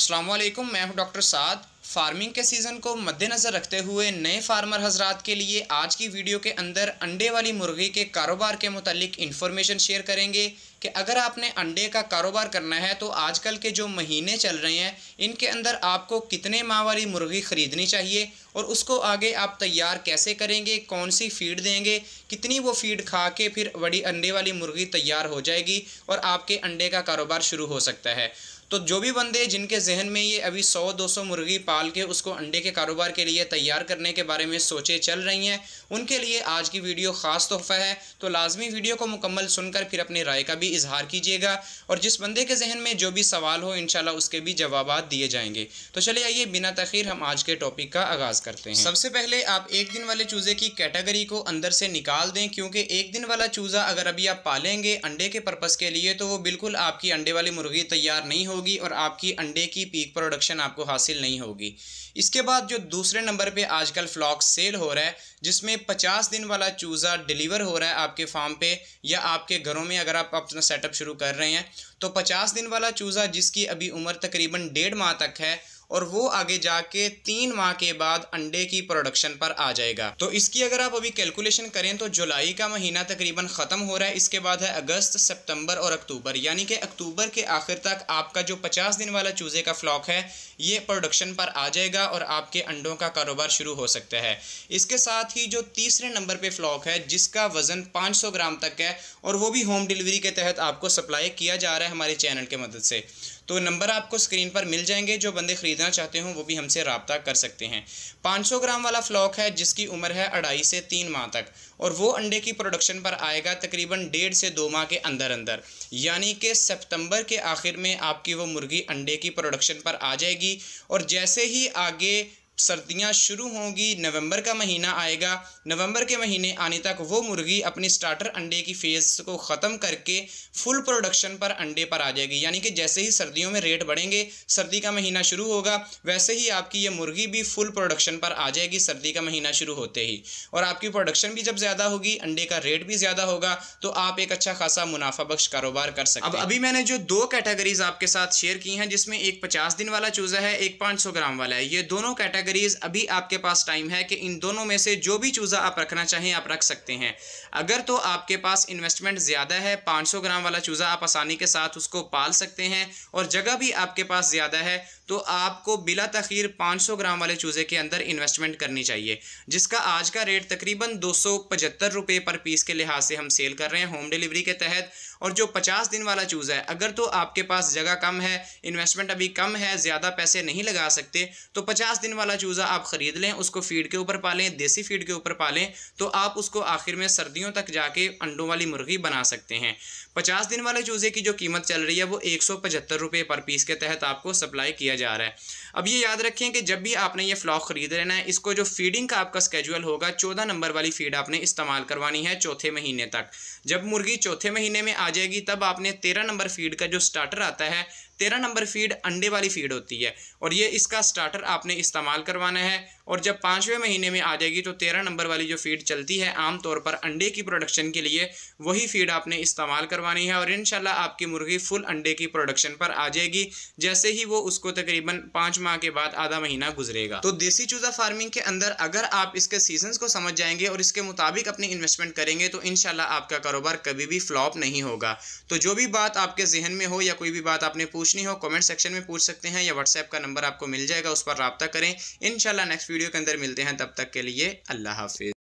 अस्सलाम वालेकुम मैं हूँ डॉक्टर साद। फ़ार्मिंग के सीज़न को मद्देनज़र रखते हुए नए फार्मर हजरात के लिए आज की वीडियो के अंदर अंडे वाली मुर्गी के कारोबार के मुतालिक इन्फॉर्मेशन शेयर करेंगे कि अगर आपने अंडे का कारोबार करना है तो आजकल के जो महीने चल रहे हैं, इनके अंदर आपको कितने माह वाली मुर्गी ख़रीदनी चाहिए और उसको आगे आप तैयार कैसे करेंगे, कौन सी फ़ीड देंगे, कितनी वो फ़ीड खा के फिर बड़ी अंडे वाली मुर्गी तैयार हो जाएगी और आपके अंडे का कारोबार शुरू हो सकता है। तो जो भी बंदे जिनके जहन में ये अभी 100-200 मुर्गी पाल के उसको अंडे के कारोबार के लिए तैयार करने के बारे में सोचे चल रही हैं, उनके लिए आज की वीडियो ख़ास तोहफ़ा है। तो लाजमी वीडियो को मुकम्मल सुनकर फिर अपनी राय का भी इजहार कीजिएगा और जिस बंदे के जहन में जो भी सवाल हो इन उसके भी जवाब दिए जाएँगे। तो चले आइए, बिना तखीर हम आज के टॉपिक का आगाज़ करते हैं। सबसे पहले आप एक दिन वाले चूज़े की कैटेगरी को अंदर से निकाल दें, क्योंकि एक दिन वाला चूज़ा अगर अभी आप पालेंगे अंडे के पर्पज़ के लिए तो वो बिल्कुल आपकी अंडे वाली मुर्गी तैयार नहीं होगी। होगी और आपकी अंडे की पीक प्रोडक्शन आपको हासिल नहीं होगी। इसके बाद जो दूसरे नंबर पे आजकल फ्लॉक सेल हो रहा है, जिसमें पचास दिन वाला चूज़ा डिलीवर हो रहा है आपके फार्म पे या आपके घरों में अगर आप अपना सेटअप शुरू कर रहे हैं तो पचास दिन वाला चूज़ा जिसकी अभी उम्र तकरीबन डेढ़ माह तक है और वो आगे जाके तीन माह के बाद अंडे की प्रोडक्शन पर आ जाएगा। तो इसकी अगर आप अभी कैलकुलेशन करें तो जुलाई का महीना तकरीबन ख़त्म हो रहा है। इसके बाद है अगस्त, सितंबर और अक्टूबर। यानी कि अक्टूबर के आखिर तक आपका जो पचास दिन वाला चूज़े का फ्लॉक है, ये प्रोडक्शन पर आ जाएगा और आपके अंडों का कारोबार शुरू हो सकता है। इसके साथ ही जो तीसरे नंबर पर फ्लॉक है, जिसका वज़न पाँच ग्राम तक है और वो भी होम डिलीवरी के तहत आपको सप्लाई किया जा रहा है हमारे चैनल के मदद से। तो नंबर आपको स्क्रीन पर मिल जाएँगे, जो बंदे ख़रीदना चाहते हों, वो भी हमसे रबता कर सकते हैं। 500 ग्राम वाला फ्लॉक है, जिसकी उम्र है अढ़ाई से तीन माह तक, और वो अंडे की प्रोडक्शन पर आएगा तकरीबन डेढ़ से दो माह के अंदर अंदर यानी कि सितंबर के आखिर में आपकी वो मुर्गी अंडे की प्रोडक्शन पर आ जाएगी, और जैसे ही आगे सर्दियाँ शुरू होंगी नवंबर का महीना आएगा। नवंबर के महीने आने तक वो मुर्गी अपनी स्टार्टर अंडे की फ़ेज़ को ख़त्म करके फुल प्रोडक्शन पर अंडे पर आ जाएगी। यानी कि जैसे ही सर्दियों में रेट बढ़ेंगे सर्दी का महीना शुरू होगा। वैसे ही आपकी ये मुर्गी भी फुल प्रोडक्शन पर आ जाएगी सर्दी का महीना शुरू होते ही। और आपकी प्रोडक्शन भी जब ज़्यादा होगी अंडे का रेट भी ज़्यादा होगा तो आप एक अच्छा खासा मुनाफा बख्श कारोबार कर सकते अब अभी मैंने जो दो कैटेगरीज आपके साथ शेयर की हैं जिसमें एक पचास दिन वाला चूज़ा है एक पाँच ग्राम वाला है। ये दोनों कैटेगरी कैटेगरीज अभी आपके पास टाइम है कि इन दोनों में से जो भी चूज़ा आप रखना चाहें, आप रख सकते हैं। अगर तो आपके पास इन्वेस्टमेंट ज़्यादा है 500 ग्राम वाला चूज़ा आप आसानी के साथ उसको पाल सकते हैं और जगह भी आपके पास ज़्यादा है तो आपको बिला तखीर 500 ग्राम वाले चूज़े के अंदर इन्वेस्टमेंट करनी चाहिए, जिसका आज का रेट तकरीबन दो सौ पर पीस के लिहाज से हम सेल कर रहे हैं होम डिलीवरी के तहत और जो 50 दिन वाला चूज़ा है, अगर तो आपके पास जगह कम है इन्वेस्टमेंट अभी कम है, ज़्यादा पैसे नहीं लगा सकते तो 50 दिन वाला चूज़ा आप ख़रीद लें, उसको फ़ीड के ऊपर पालें, देसी फ़ीड के ऊपर पालें तो आप उसको आखिर में सर्दियों तक जाके अंडों वाली मुर्गी बना सकते हैं। पचास दिन वाले चूज़े की जो कीमत चल रही है, वो एक सौ पचहत्तर रुपये पर पीस के तहत आपको सप्लाई किया जा रहा है। अब ये याद रखें कि जब भी आपने ये फ्लॉक ख़रीद लेना है, इसको जो फीडिंग का आपका स्केजुअल होगा, चौदह नंबर वाली फ़ीड आपने इस्तेमाल करवानी है चौथे महीने तक। जब मुर्गी चौथे महीने में आ जाएगी, तब आपने तेरह नंबर फ़ीड का जो स्टार्टर आता है तेरह नंबर फ़ीड अंडे वाली फ़ीड होती है और ये इसका स्टार्टर आपने इस्तेमाल करवाना है और जब पाँचवें महीने में आ जाएगी तो तेरह नंबर वाली जो फ़ीड चलती है आमतौर पर अंडे की प्रोडक्शन के लिए, वही फ़ीड आपने इस्तेमाल करवानी है और इन आपकी मुर्गी फुल अंडे की प्रोडक्शन पर आ जाएगी। जैसे ही वो उसको तकरीबन पाँच माह के बाद आधा महीना गुजरेगा। तो देसी चूज़ा फ़ार्मिंग के अंदर अगर आप इसके सीज़न को समझ जाएँगे और इसके मुताबिक अपनी इन्वेस्टमेंट करेंगे तो इन आपका कारोबार कभी भी फ्लॉप नहीं होगा। तो जो भी बात आपके जहन में हो या कोई भी बात आपने पूछनी हो कमेंट सेक्शन में पूछ सकते हैं या व्हाट्सएप का नंबर आपको मिल जाएगा, उस पर रबता करें। इनशाला नेक्स्ट वीडियो के अंदर मिलते हैं, तब तक के लिए अल्लाह हाफिज़।